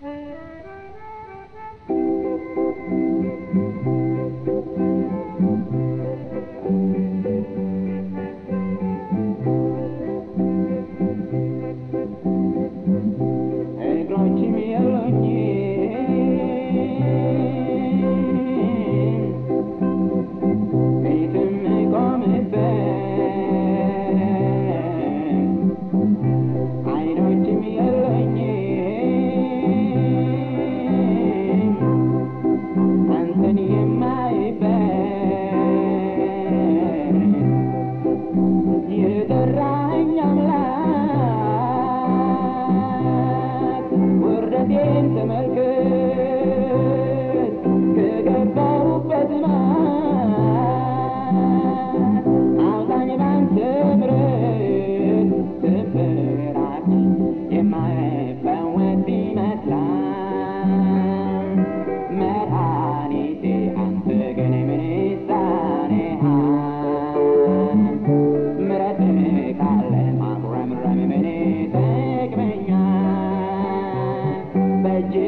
嗯。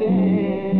day.